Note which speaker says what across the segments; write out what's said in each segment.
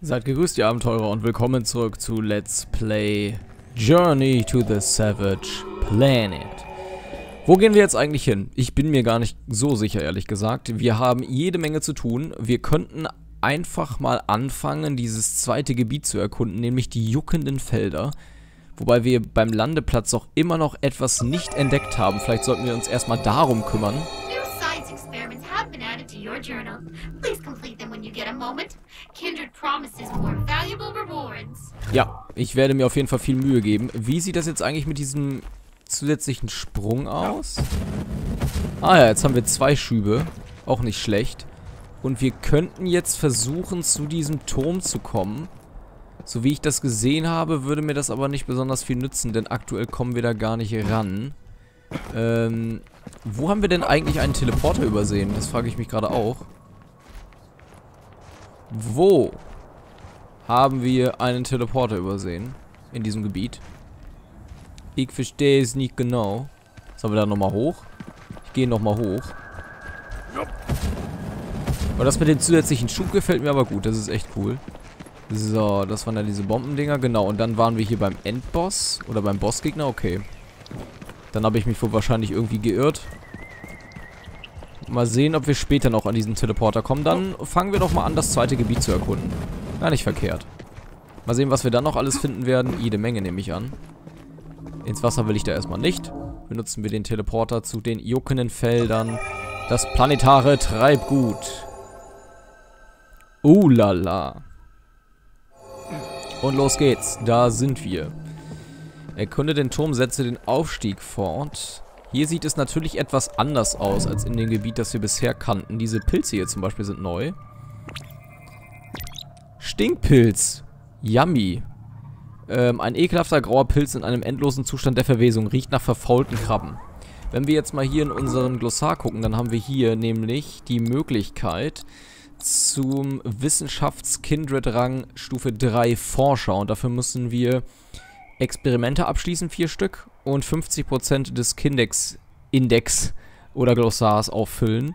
Speaker 1: Seid gegrüßt, ihr Abenteurer, und willkommen zurück zu Let's Play Journey to the Savage Planet. Wo gehen wir jetzt eigentlich hin? Ich bin mir gar nicht so sicher, ehrlich gesagt. Wir haben jede Menge zu tun. Wir könnten einfach mal anfangen, dieses zweite Gebiet zu erkunden, nämlich die juckenden Felder. Wobei wir beim Landeplatz auch immer noch etwas nicht entdeckt haben. Vielleicht sollten wir uns erstmal darum kümmern. Ja, ich werde mir auf jeden Fall viel Mühe geben. Wie sieht das jetzt eigentlich mit diesem zusätzlichen Sprung aus? Ah ja, jetzt haben wir zwei Schübe. Auch nicht schlecht. Und wir könnten jetzt versuchen, zu diesem Turm zu kommen. So wie ich das gesehen habe, würde mir das aber nicht besonders viel nützen, denn aktuell kommen wir da gar nicht ran. Ähm, wo haben wir denn eigentlich einen Teleporter übersehen? Das frage ich mich gerade auch. Wo haben wir einen Teleporter übersehen? In diesem Gebiet. Ich verstehe es nicht genau. Sollen wir da nochmal hoch? Ich gehe nochmal hoch. Aber das mit dem zusätzlichen Schub gefällt mir aber gut. Das ist echt cool. So, das waren dann diese Bombendinger. Genau, und dann waren wir hier beim Endboss. Oder beim Bossgegner. Okay. Dann habe ich mich wohl wahrscheinlich irgendwie geirrt. Mal sehen, ob wir später noch an diesen Teleporter kommen. Dann fangen wir doch mal an, das zweite Gebiet zu erkunden. Gar nicht verkehrt. Mal sehen, was wir dann noch alles finden werden. Jede Menge nehme ich an. Ins Wasser will ich da erstmal nicht. Benutzen wir den Teleporter zu den juckenden Feldern. Das planetare Treibgut. Uh lala. Und los geht's. Da sind wir. Erkunde den Turm, setze den Aufstieg fort. Hier sieht es natürlich etwas anders aus als in dem Gebiet, das wir bisher kannten. Diese Pilze hier zum Beispiel sind neu. Stinkpilz. Yummy. Ähm, ein ekelhafter grauer Pilz in einem endlosen Zustand der Verwesung. Riecht nach verfaulten Krabben. Wenn wir jetzt mal hier in unseren Glossar gucken, dann haben wir hier nämlich die Möglichkeit zum Wissenschafts-Kindred-Rang Stufe 3 Forscher. Und dafür müssen wir Experimente abschließen, vier Stück, und 50% des Kindex-Index oder Glossars auffüllen.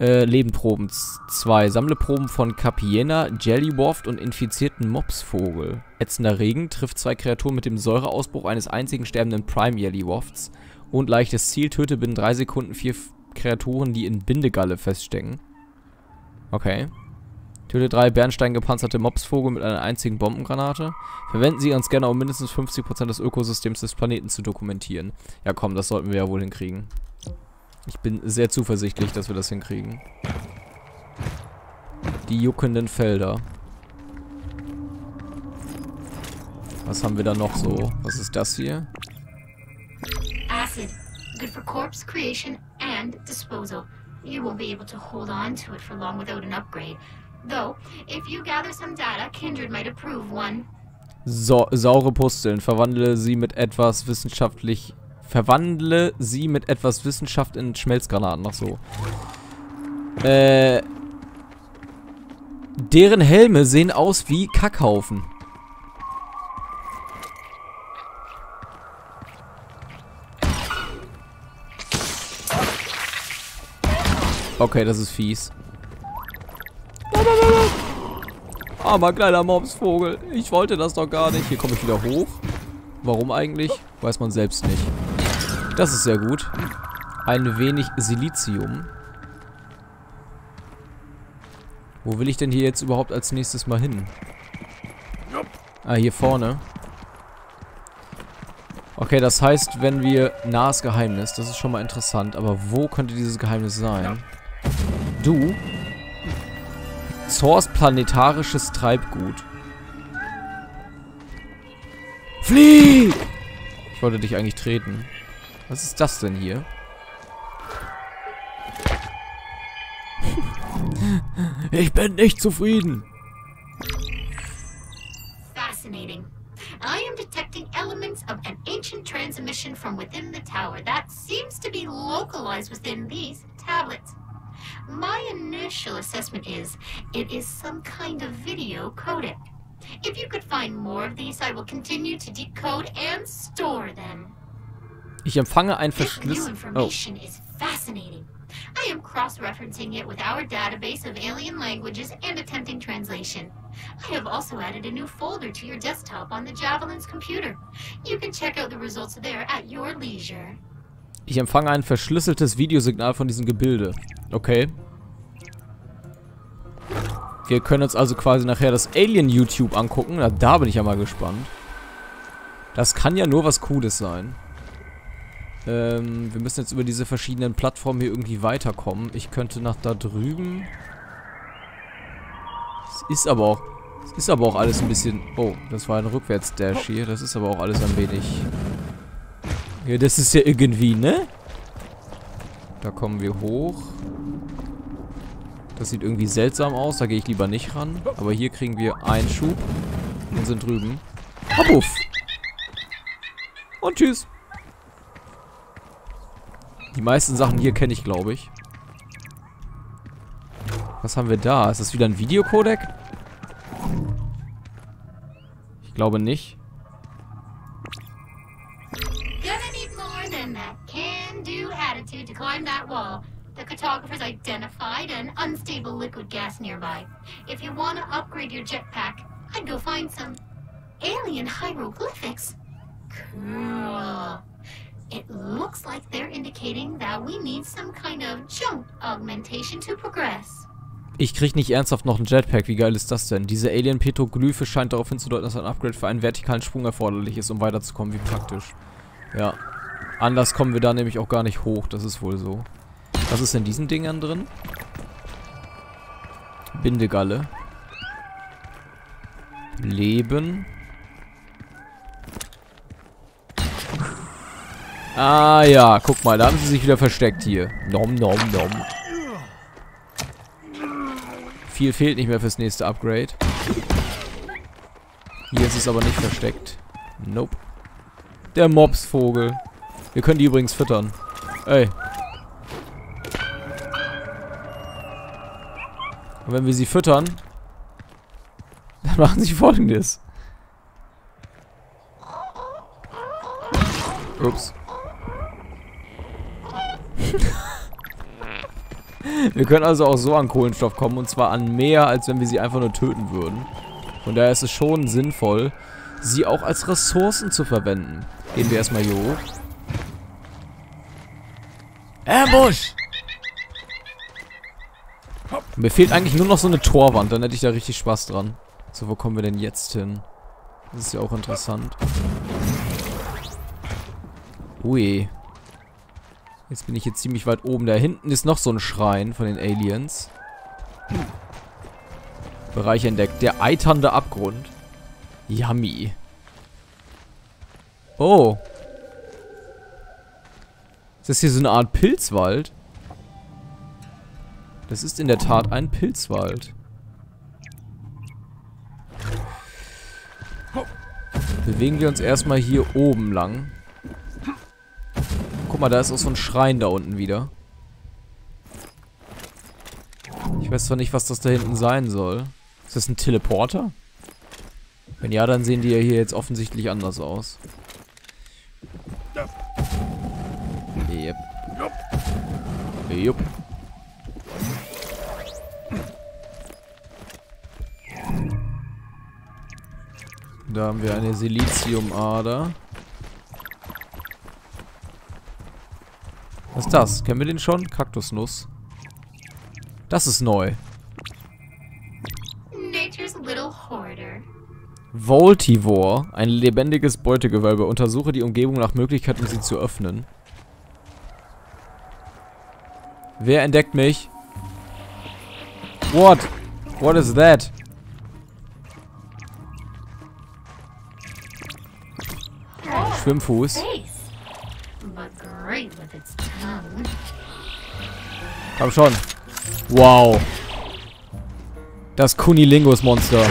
Speaker 1: Äh, Lebenproben 2. Sammle Proben von Capiena, Jellywaft und infizierten Mopsvogel. Ätzender Regen trifft zwei Kreaturen mit dem Säureausbruch eines einzigen sterbenden Prime Jellywafts. Und leichtes Ziel, töte binnen 3 Sekunden vier Kreaturen, die in Bindegalle feststecken. Okay. Töte drei bernsteingepanzerte Mopsvogel mit einer einzigen Bombengranate. Verwenden Sie Ihren Scanner, um mindestens 50% des Ökosystems des Planeten zu dokumentieren. Ja komm, das sollten wir ja wohl hinkriegen. Ich bin sehr zuversichtlich, dass wir das hinkriegen. Die juckenden Felder. Was haben wir da noch so? Was ist das hier? Acid. Good for corpse creation and disposal. You won't be able to hold on to it for long without an upgrade. Though, if you gather some data, Kindred might approve one. So, saure Pusteln. Verwandle sie mit etwas wissenschaftlich... Verwandle sie mit etwas Wissenschaft in Schmelzgranaten. Ach so. Äh... Deren Helme sehen aus wie Kackhaufen. Okay, das ist fies. Armer kleiner Mopsvogel. Ich wollte das doch gar nicht. Hier komme ich wieder hoch. Warum eigentlich? Weiß man selbst nicht. Das ist sehr gut. Ein wenig Silizium. Wo will ich denn hier jetzt überhaupt als nächstes mal hin? Ah, hier vorne. Okay, das heißt, wenn wir... Nahes Geheimnis, das ist schon mal interessant. Aber wo könnte dieses Geheimnis sein? Du? Zors planetarisches Treibgut. Flieg! Ich wollte dich eigentlich treten. Was ist das denn hier? ich bin nicht zufrieden. Fascinating. I am detecting elements of an ancient transmission from within the tower that seems to be localized within these tablets. My initial assessment is it is some kind of video codec. If you could find more of these, I will continue to decode and store them. Ich empfange ein Verschlüssel... Oh.
Speaker 2: fascinating. I am cross-referencing it with our database of alien languages and attempting translation. I have also added a new folder to your desktop on the Javelin's computer. You can check out the results there at your leisure.
Speaker 1: Ich empfange ein verschlüsseltes Videosignal von diesem Gebilde. Okay. Wir können uns also quasi nachher das Alien-YouTube angucken. Na, da bin ich ja mal gespannt. Das kann ja nur was Cooles sein. Ähm, wir müssen jetzt über diese verschiedenen Plattformen hier irgendwie weiterkommen. Ich könnte nach da drüben... Es ist aber auch... Es ist aber auch alles ein bisschen... Oh, das war ein Rückwärts-Dash hier. Das ist aber auch alles ein wenig... Ja, das ist ja irgendwie, ne? Da kommen wir hoch. Das sieht irgendwie seltsam aus. Da gehe ich lieber nicht ran. Aber hier kriegen wir Einschub. Und sind drüben. Hopuff! Und tschüss. Die meisten Sachen hier kenne ich, glaube ich. Was haben wir da? Ist das wieder ein Videocodec? Ich glaube nicht.
Speaker 2: Can-do attitude to climb that wall. The cartographers identified an unstable liquid gas nearby. If you want to upgrade your jetpack, I'd go find some alien hieroglyphics. Cool. It looks like they're indicating that we need some kind of jump augmentation to progress.
Speaker 1: Ich krieg nicht ernsthaft noch ein Jetpack. Wie geil ist das denn? Diese Alien-Petroglyphe scheint darauf hinzudeuten, dass ein Upgrade für einen vertikalen Sprung erforderlich ist, um weiterzukommen. Wie praktisch. Ja. Anders kommen wir da nämlich auch gar nicht hoch. Das ist wohl so. Was ist in diesen Dingern drin? Bindegalle. Leben. Ah ja, guck mal, da haben sie sich wieder versteckt hier. Nom nom nom. Viel fehlt nicht mehr fürs nächste Upgrade. Hier ist es aber nicht versteckt. Nope. Der Mobsvogel. Wir können die übrigens füttern. Ey. Und wenn wir sie füttern, dann machen sie folgendes. Ups. wir können also auch so an Kohlenstoff kommen und zwar an mehr, als wenn wir sie einfach nur töten würden. Von daher ist es schon sinnvoll, sie auch als Ressourcen zu verwenden. Gehen wir erstmal hier hoch. Ambush! Mir fehlt eigentlich nur noch so eine Torwand, dann hätte ich da richtig Spaß dran. So, wo kommen wir denn jetzt hin? Das ist ja auch interessant. Ui. Jetzt bin ich jetzt ziemlich weit oben. Da hinten ist noch so ein Schrein von den Aliens. Bereich entdeckt. Der eiternde Abgrund. Yummy. Oh. Ist das hier so eine Art Pilzwald? Das ist in der Tat ein Pilzwald. Bewegen wir uns erstmal hier oben lang. Guck mal, da ist auch so ein Schrein da unten wieder. Ich weiß zwar nicht, was das da hinten sein soll. Ist das ein Teleporter? Wenn ja, dann sehen die ja hier jetzt offensichtlich anders aus. Jupp. Da haben wir eine Siliziumader. Was ist das? Kennen wir den schon? Kaktusnuss. Das ist neu. Voltivore. Ein lebendiges Beutegewölbe. Untersuche die Umgebung nach Möglichkeit, um sie zu öffnen. Wer entdeckt mich? What? What is that? Schwimmfuß. Komm schon. Wow. Das Kunilingus-Monster.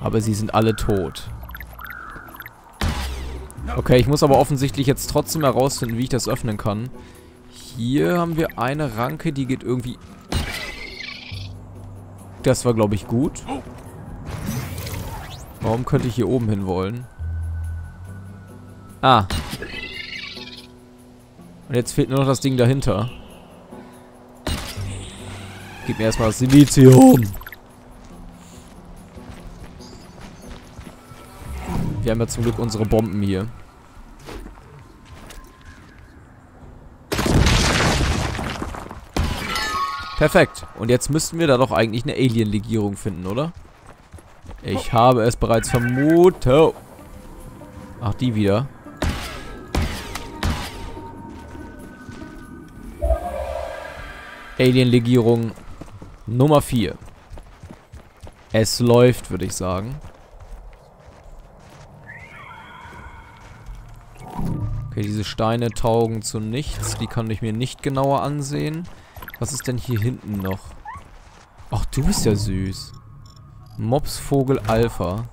Speaker 1: Aber sie sind alle tot. Okay, ich muss aber offensichtlich jetzt trotzdem herausfinden, wie ich das öffnen kann. Hier haben wir eine Ranke, die geht irgendwie... Das war, glaube ich, gut. Warum könnte ich hier oben hin wollen? Ah. Und jetzt fehlt nur noch das Ding dahinter. Gib mir erstmal das Silizium. Wir haben ja zum Glück unsere Bomben hier. Perfekt. Und jetzt müssten wir da doch eigentlich eine Alien-Legierung finden, oder? Ich habe es bereits vermutet. Ach, die wieder. Alien-Legierung Nummer 4. Es läuft, würde ich sagen. Okay, diese Steine taugen zu nichts. Die kann ich mir nicht genauer ansehen. Was ist denn hier hinten noch? Ach, du bist ja süß. Mopsvogel Alpha.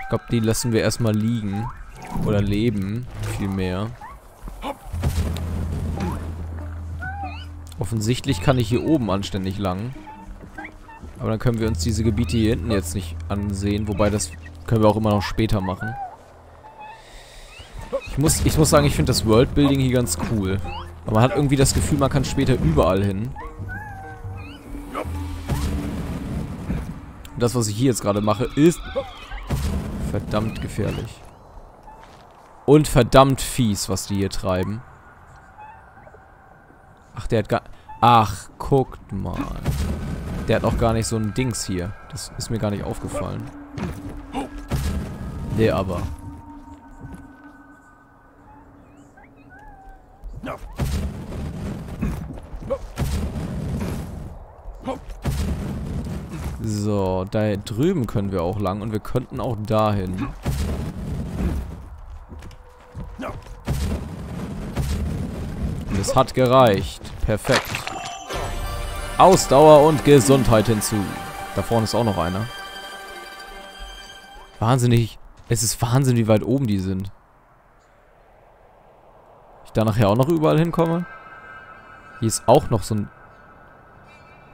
Speaker 1: Ich glaube, die lassen wir erstmal liegen. Oder leben, vielmehr. Offensichtlich kann ich hier oben anständig lang. Aber dann können wir uns diese Gebiete hier hinten jetzt nicht ansehen. Wobei, das können wir auch immer noch später machen. Ich muss, ich muss sagen, ich finde das Worldbuilding hier ganz cool. Aber man hat irgendwie das Gefühl, man kann später überall hin. Und das, was ich hier jetzt gerade mache, ist verdammt gefährlich. Und verdammt fies, was die hier treiben. Ach, der hat gar... Ach, guckt mal. Der hat auch gar nicht so ein Dings hier. Das ist mir gar nicht aufgefallen. Der aber. So, da drüben können wir auch lang und wir könnten auch dahin. Und es hat gereicht. Perfekt. Ausdauer und Gesundheit hinzu. Da vorne ist auch noch einer. Wahnsinnig. Es ist Wahnsinn, wie weit oben die sind. Da nachher auch noch überall hinkomme. Hier ist auch noch so ein...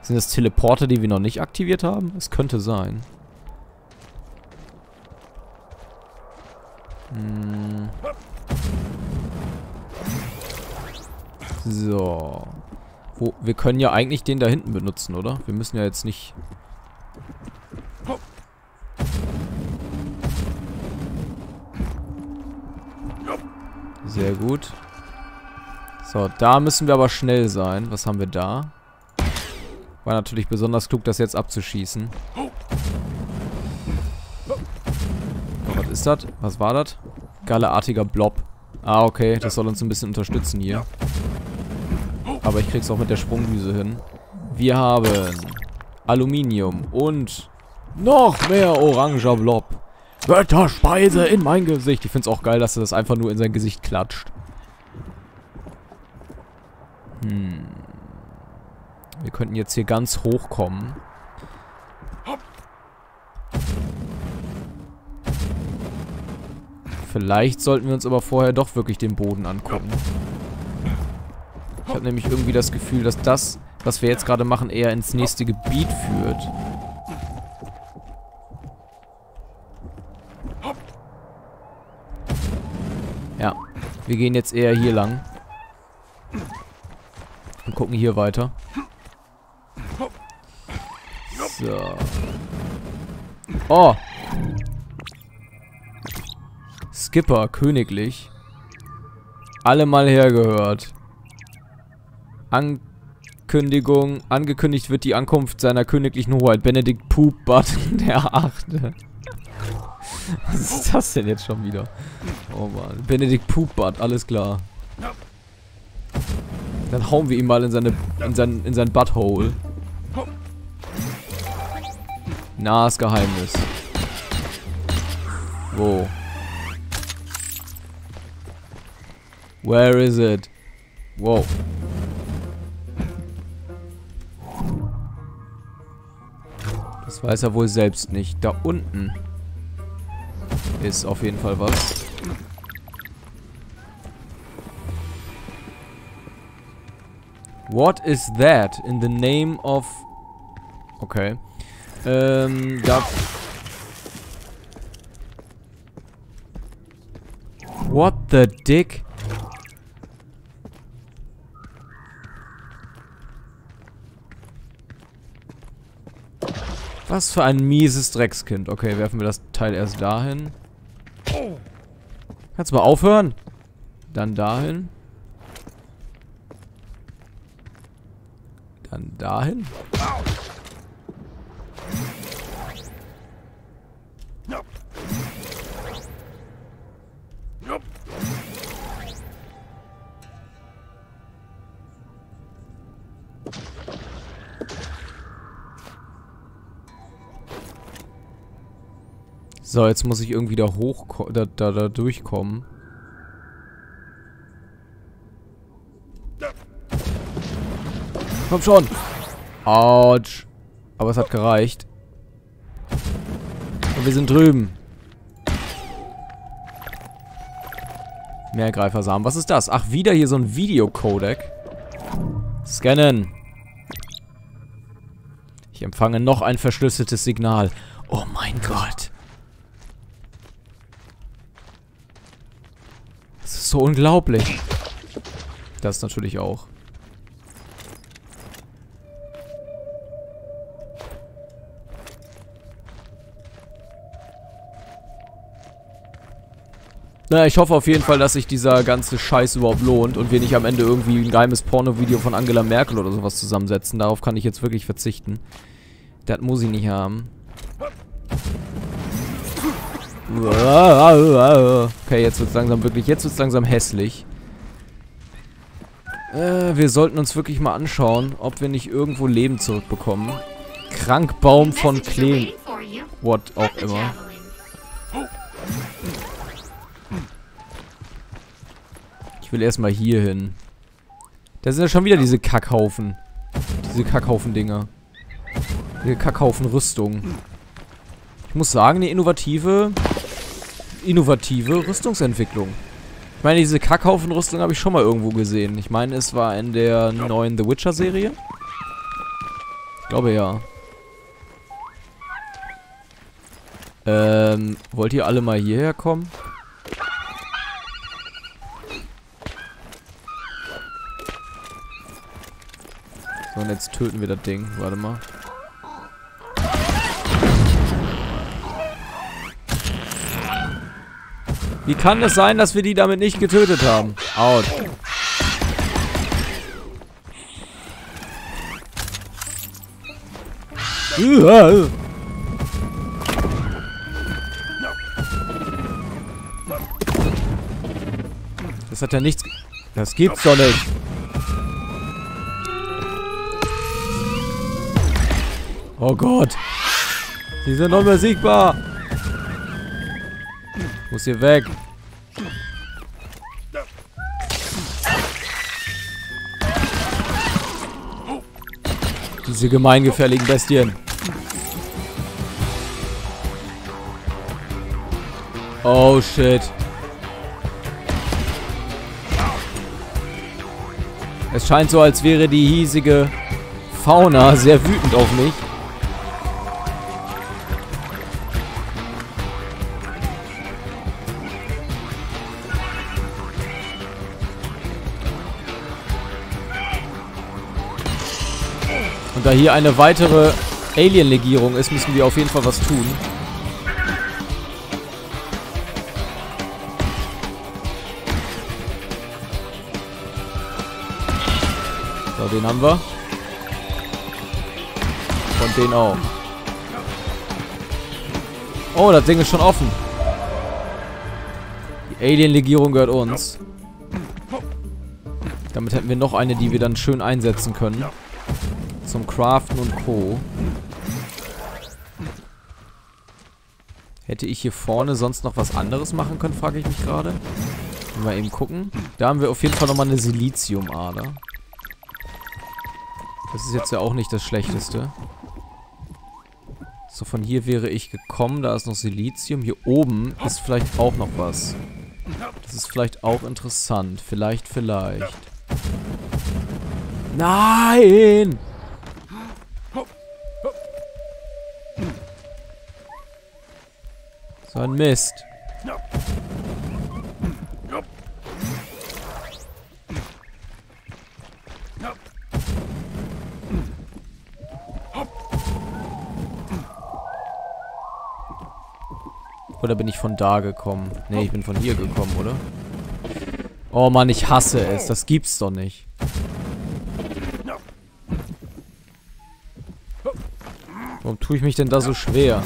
Speaker 1: Sind das Teleporter, die wir noch nicht aktiviert haben? Es könnte sein. Hm. So. Wo, wir können ja eigentlich den da hinten benutzen, oder? Wir müssen ja jetzt nicht... Sehr gut. So, da müssen wir aber schnell sein. Was haben wir da? War natürlich besonders klug, das jetzt abzuschießen. Oh, was ist das? Was war das? Galleartiger Blob. Ah, okay. Das soll uns ein bisschen unterstützen hier. Aber ich krieg's auch mit der Sprungdüse hin. Wir haben Aluminium und noch mehr oranger Blob. Wetterspeise in mein Gesicht. Ich find's auch geil, dass er das einfach nur in sein Gesicht klatscht. Hm. Wir könnten jetzt hier ganz hoch kommen. Vielleicht sollten wir uns aber vorher doch wirklich den Boden angucken. Ich habe nämlich irgendwie das Gefühl, dass das, was wir jetzt gerade machen, eher ins nächste Gebiet führt. Ja, wir gehen jetzt eher hier lang. Und gucken hier weiter. So. Oh! Skipper, königlich. Alle mal hergehört. Ankündigung. Angekündigt wird die Ankunft seiner königlichen Hoheit. Benedikt Poopbutt der Achte. Was ist das denn jetzt schon wieder? Oh Mann. Benedikt Poopbutt, alles klar. Dann hauen wir ihn mal in seine in sein in sein Butthole. Nahes Geheimnis. Wo? Where is it? Wow. Das weiß er wohl selbst nicht. Da unten ist auf jeden Fall was. What is that in the name of... Okay. Ähm, da... What the dick? Was für ein mieses Dreckskind. Okay, werfen wir das Teil erst dahin. Kannst du mal aufhören? Dann dahin. Dann dahin. So, jetzt muss ich irgendwie da hoch, da, da, da durchkommen. Komm schon. Autsch. Aber es hat gereicht. Und wir sind drüben. Mehr Greifersamen. Was ist das? Ach, wieder hier so ein Videocodec. Scannen. Ich empfange noch ein verschlüsseltes Signal. Oh mein Gott. Das ist so unglaublich. Das natürlich auch. Naja, ich hoffe auf jeden Fall, dass sich dieser ganze Scheiß überhaupt lohnt und wir nicht am Ende irgendwie ein geheimes Porno-Video von Angela Merkel oder sowas zusammensetzen. Darauf kann ich jetzt wirklich verzichten. Das muss ich nicht haben. Okay, jetzt wird es langsam wirklich, jetzt wird es langsam hässlich. Äh, wir sollten uns wirklich mal anschauen, ob wir nicht irgendwo Leben zurückbekommen. Krankbaum von Kleen. What auch immer. Will erstmal hier hin. Da sind ja schon wieder diese Kackhaufen. Diese Kackhaufen-Dinger. Diese Kackhaufen-Rüstung. Ich muss sagen, eine innovative, innovative Rüstungsentwicklung. Ich meine, diese Kackhaufen-Rüstung habe ich schon mal irgendwo gesehen. Ich meine, es war in der neuen The Witcher-Serie. Ich glaube, ja. Ähm, wollt ihr alle mal hierher kommen? Und jetzt töten wir das Ding. Warte mal. Wie kann es sein, dass wir die damit nicht getötet haben? Out. Das hat ja nichts... Das gibt's doch nicht. Oh Gott. Sie sind unbesiegbar. Muss hier weg. Diese gemeingefährlichen Bestien. Oh shit. Es scheint so, als wäre die hiesige Fauna sehr wütend auf mich. Hier eine weitere Alien-Legierung ist, müssen wir auf jeden Fall was tun. So, den haben wir. Und den auch. Oh, das Ding ist schon offen. Die Alien-Legierung gehört uns. Damit hätten wir noch eine, die wir dann schön einsetzen können zum Craften und Co. Hätte ich hier vorne sonst noch was anderes machen können, frage ich mich gerade. Mal eben gucken. Da haben wir auf jeden Fall nochmal eine Siliziumader. Das ist jetzt ja auch nicht das Schlechteste. So, von hier wäre ich gekommen. Da ist noch Silizium. Hier oben ist vielleicht auch noch was. Das ist vielleicht auch interessant. Vielleicht, vielleicht. Nein! So ein Mist. Oder bin ich von da gekommen? Ne, ich bin von hier gekommen, oder? Oh Mann, ich hasse es. Das gibt's doch nicht. Warum tue ich mich denn da so schwer?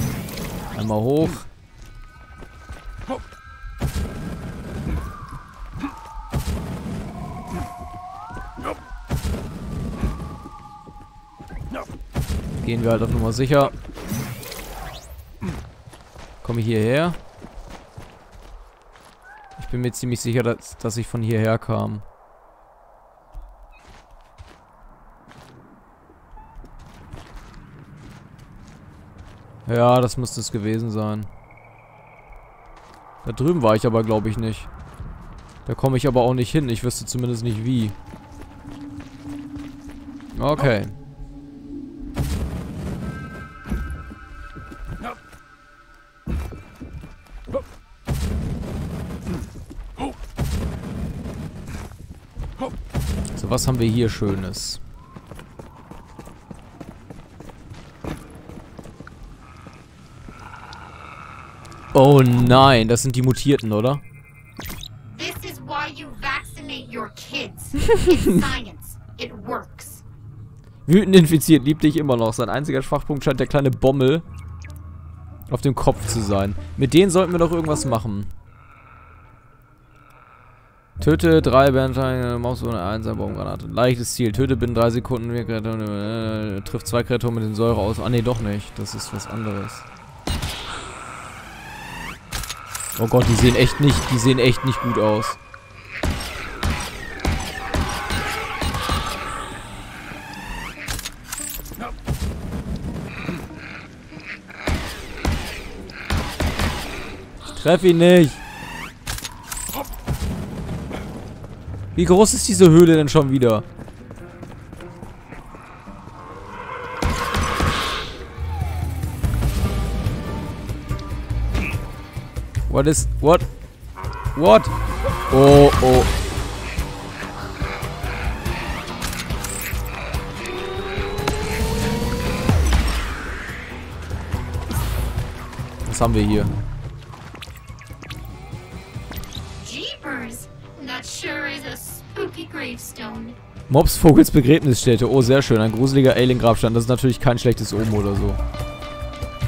Speaker 1: Einmal hoch. Gehen wir halt auf Nummer sicher. Komme ich hierher? Ich bin mir ziemlich sicher, dass, dass ich von hierher kam. Ja, das müsste es gewesen sein. Da drüben war ich aber, glaube ich, nicht. Da komme ich aber auch nicht hin. Ich wüsste zumindest nicht wie. Okay. So, was haben wir hier Schönes? Oh nein, das sind die Mutierten, oder?
Speaker 2: This is why you vaccinate your kids. It's science. It works.
Speaker 1: Wütend infiziert, liebt dich immer noch. Sein einziger Schwachpunkt scheint der kleine Bommel auf dem Kopf zu sein. Mit denen sollten wir doch irgendwas machen. Töte drei Bernsteine, Maus ohne Einsambaumgranate. Leichtes Ziel. Töte binnen drei Sekunden. Äh, trifft zwei Kreaturen mit den Säure aus. Ah, nee, doch nicht. Das ist was anderes. Oh Gott, die sehen echt nicht, die sehen echt nicht gut aus. Ich treffe ihn nicht. Wie groß ist diese Höhle denn schon wieder? What is... What? What? Oh, oh. Was haben wir hier? Mobsvogels Begräbnisstätte. Oh, sehr schön. Ein gruseliger Alien-Grabstein. Das ist natürlich kein schlechtes Omen oder so.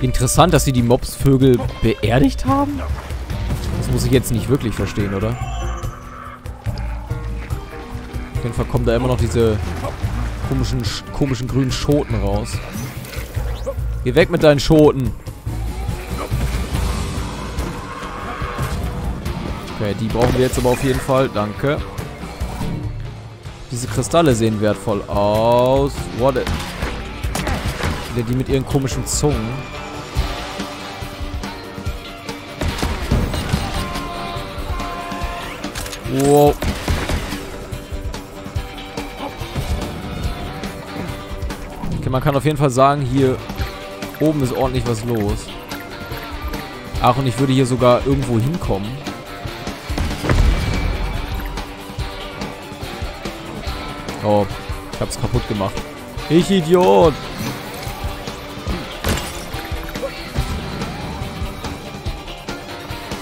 Speaker 1: Interessant, dass sie die Mobsvögel beerdigt haben? Das muss ich jetzt nicht wirklich verstehen, oder? Auf jeden Fall kommen da immer noch diese komischen, komischen grünen Schoten raus. Geh weg mit deinen Schoten. Okay, die brauchen wir jetzt aber auf jeden Fall. Danke. Diese Kristalle sehen wertvoll aus. What? Wieder die mit ihren komischen Zungen. Wow. Okay, man kann auf jeden Fall sagen, hier oben ist ordentlich was los. Ach, und ich würde hier sogar irgendwo hinkommen. Oh, ich hab's kaputt gemacht. Ich Idiot!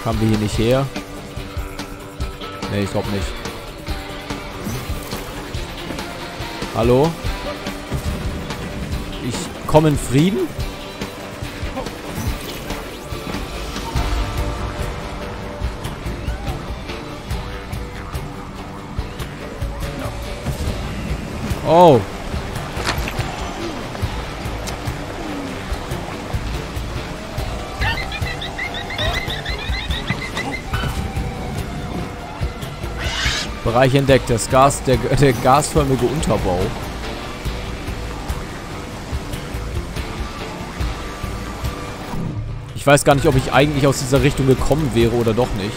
Speaker 1: Kamen wir hier nicht her? Nee, ich glaube nicht. Hallo? Ich komme in Frieden? Oh. Bereich entdeckt. Das Gas, der, der gasförmige Unterbau. Ich weiß gar nicht, ob ich eigentlich aus dieser Richtung gekommen wäre oder doch nicht.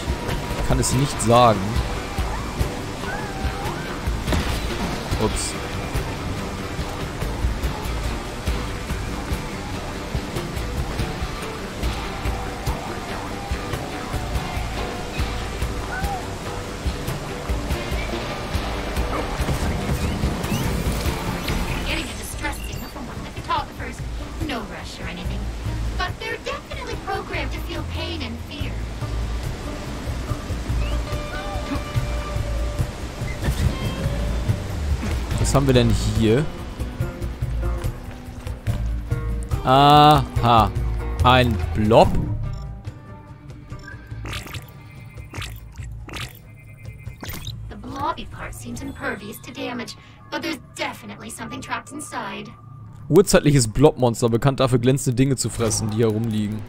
Speaker 1: Ich kann es nicht sagen. Ups. Was haben wir denn hier? Aha. Ein Blob.
Speaker 2: The blobby part seems impervious to damage, but there's definitely something trapped inside.
Speaker 1: Urzeitliches Blobmonster, bekannt dafür glänzende Dinge zu fressen, die herumliegen.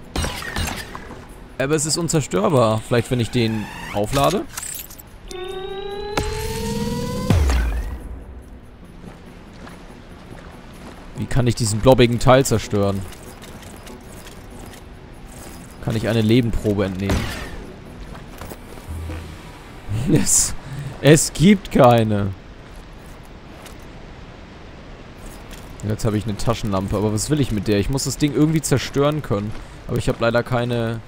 Speaker 1: Aber es ist unzerstörbar. Vielleicht, wenn ich den auflade? Wie kann ich diesen blobbigen Teil zerstören? Kann ich eine Lebenprobe entnehmen? Es, es gibt keine. Jetzt habe ich eine Taschenlampe, aber was will ich mit der? Ich muss das Ding irgendwie zerstören können. Aber ich habe leider keine...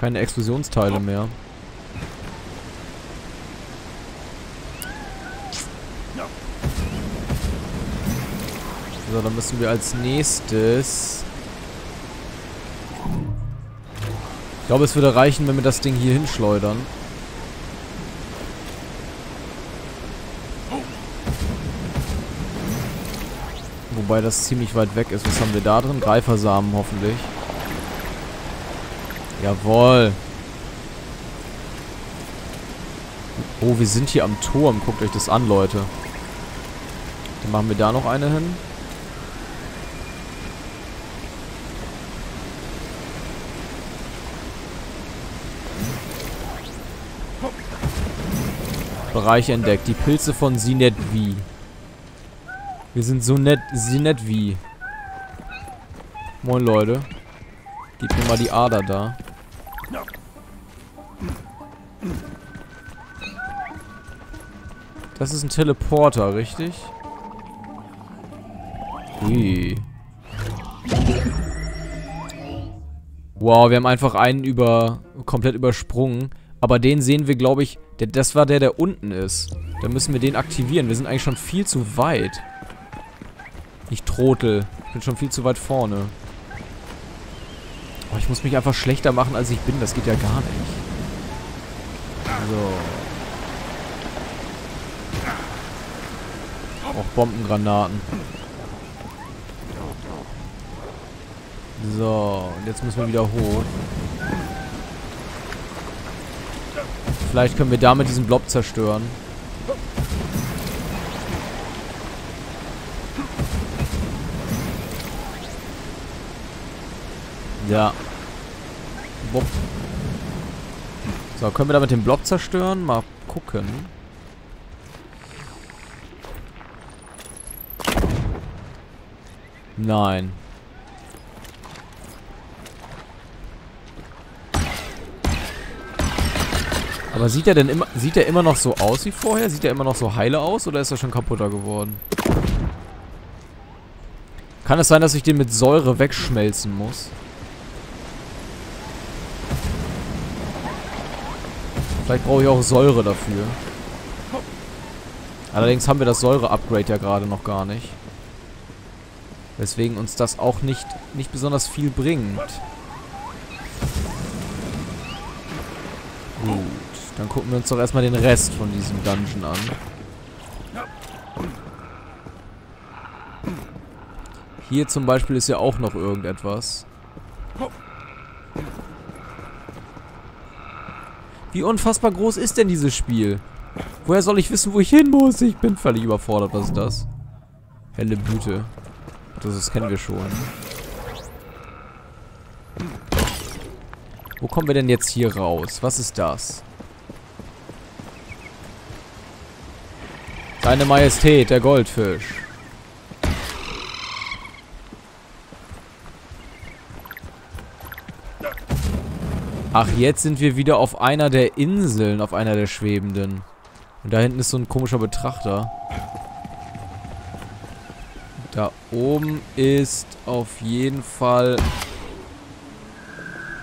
Speaker 1: Keine Explosionsteile mehr. So, dann müssen wir als nächstes... Ich glaube, es würde reichen, wenn wir das Ding hier hinschleudern. Wobei das ziemlich weit weg ist. Was haben wir da drin? Greifersamen hoffentlich. Jawohl. Oh, wir sind hier am Turm. Guckt euch das an, Leute. Dann machen wir da noch eine hin. Bereich entdeckt. Die Pilze von Sinet wie. Wir sind so nett, sie nett wie. Moin Leute. Gib mir mal die Ader da. Das ist ein Teleporter, richtig? Ui. Wow, wir haben einfach einen über komplett übersprungen. Aber den sehen wir, glaube ich, der, das war der, der unten ist. Da müssen wir den aktivieren. Wir sind eigentlich schon viel zu weit. Ich trotel. Ich bin schon viel zu weit vorne. Oh, ich muss mich einfach schlechter machen, als ich bin. Das geht ja gar nicht. So. Auch Bombengranaten. So, und jetzt müssen wir wieder hoch. Vielleicht können wir damit diesen Blob zerstören. Ja. Bob. So, können wir damit den Blob zerstören? Mal gucken. Nein. Aber sieht er denn immer, sieht er immer noch so aus wie vorher? Sieht er immer noch so heile aus oder ist er schon kaputter geworden? Kann es sein, dass ich den mit Säure wegschmelzen muss? Vielleicht brauche ich auch Säure dafür. Allerdings haben wir das Säure-Upgrade ja gerade noch gar nicht. Weswegen uns das auch nicht, nicht besonders viel bringt. Dann gucken wir uns doch erstmal den Rest von diesem Dungeon an. Hier zum Beispiel ist ja auch noch irgendetwas. Wie unfassbar groß ist denn dieses Spiel? Woher soll ich wissen, wo ich hin muss? Ich bin völlig überfordert. Was ist das? Helle Blüte. Das, das kennen wir schon. Wo kommen wir denn jetzt hier raus? Was ist das? Deine Majestät, der Goldfisch. Ach, jetzt sind wir wieder auf einer der Inseln, auf einer der schwebenden. Und da hinten ist so ein komischer Betrachter. Da oben ist auf jeden Fall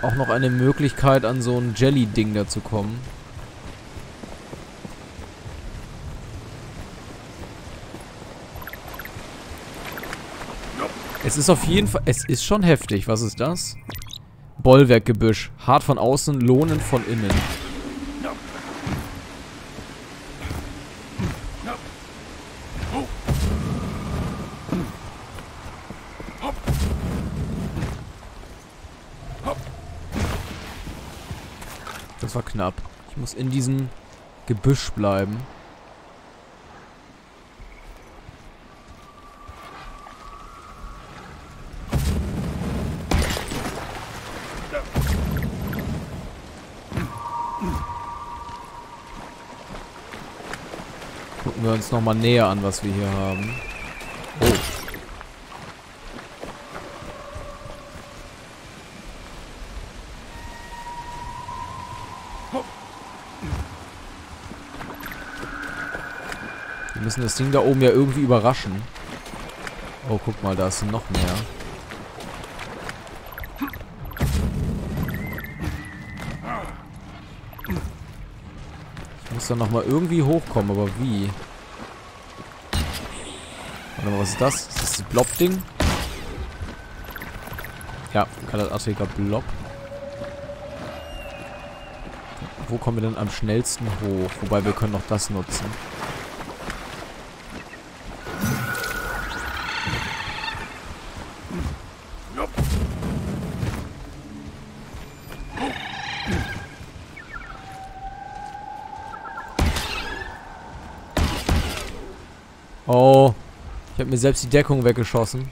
Speaker 1: auch noch eine Möglichkeit, an so ein Jelly-Ding da zu kommen. Es ist auf jeden Fall... Es ist schon heftig. Was ist das? Bollwerkgebüsch. Hart von außen, lohnend von innen. Das war knapp. Ich muss in diesem Gebüsch bleiben. Uns nochmal näher an, was wir hier haben. Oh. Wir müssen das Ding da oben ja irgendwie überraschen. Oh, guck mal, da ist noch mehr. Ich muss da nochmal irgendwie hochkommen, aber wie? Warte mal, was ist das? Ist das das Blob-Ding? Ja, kaltartiger Blob. Wo kommen wir denn am schnellsten hoch? Wobei, wir können noch das nutzen. Mir selbst die Deckung weggeschossen.